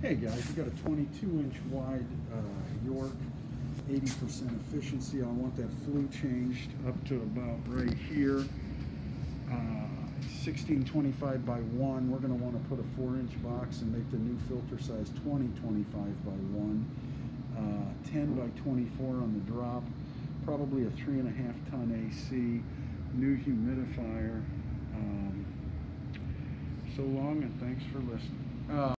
Hey guys, we got a 22 inch wide uh, York, 80% efficiency. I want that flue changed up to about right here. Uh, 1625 by 1. We're going to want to put a 4 inch box and make the new filter size 2025 by 1. Uh, 10 by 24 on the drop. Probably a 3.5 ton AC. New humidifier. Um, so long and thanks for listening. Uh,